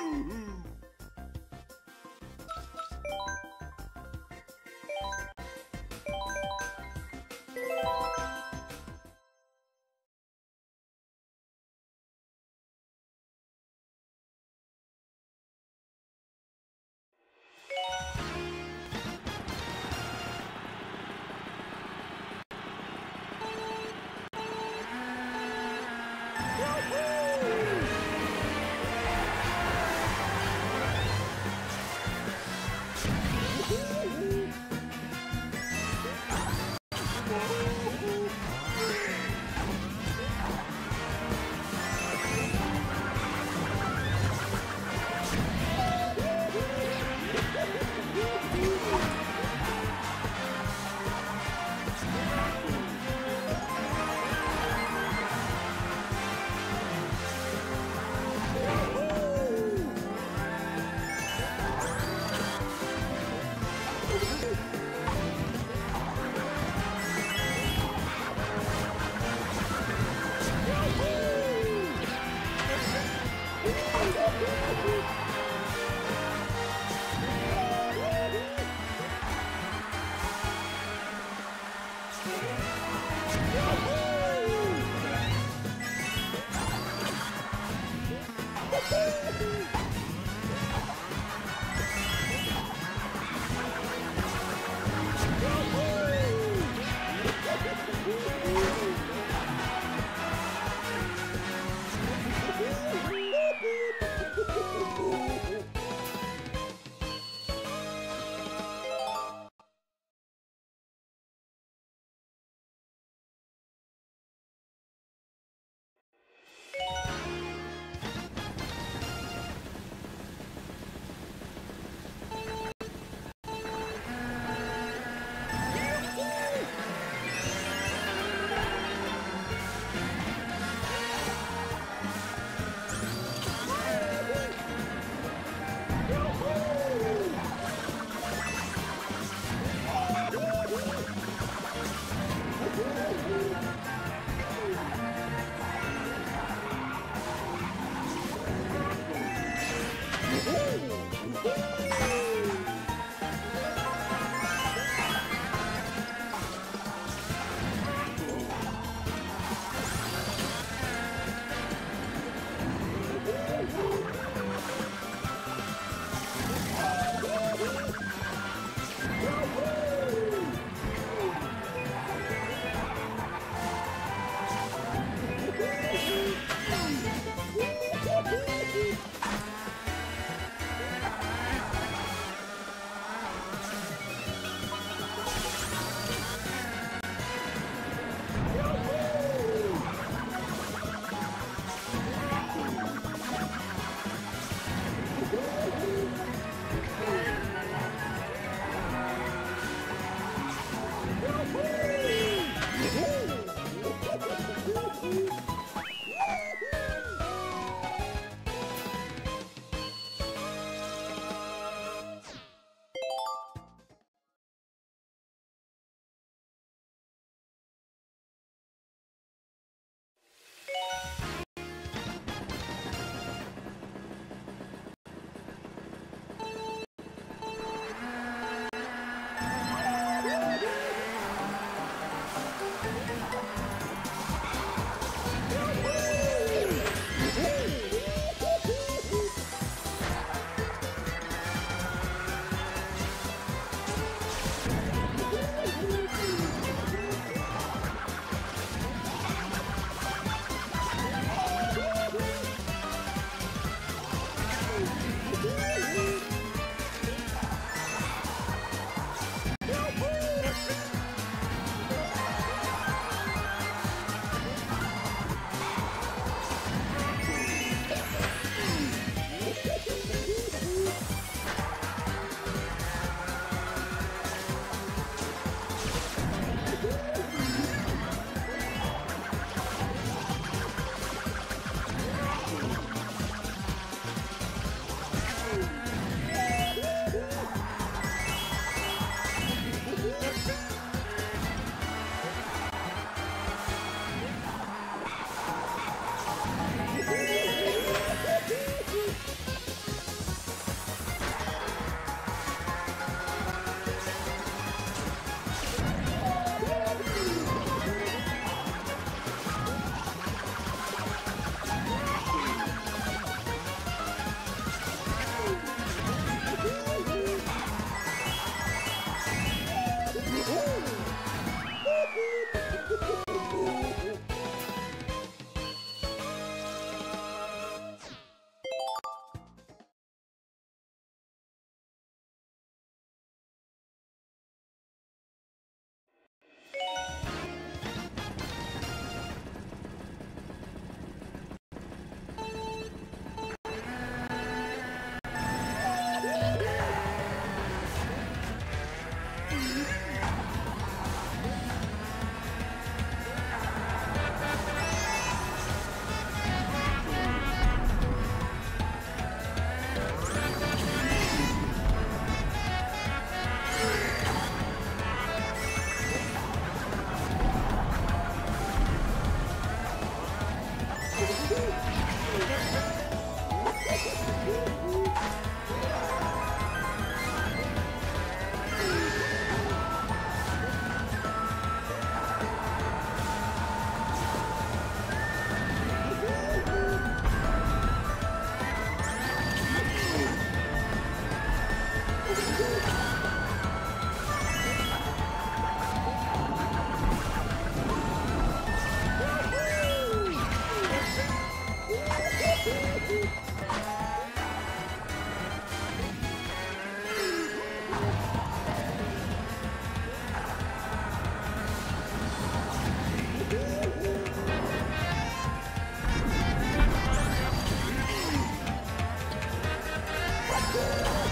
Boom! Woo!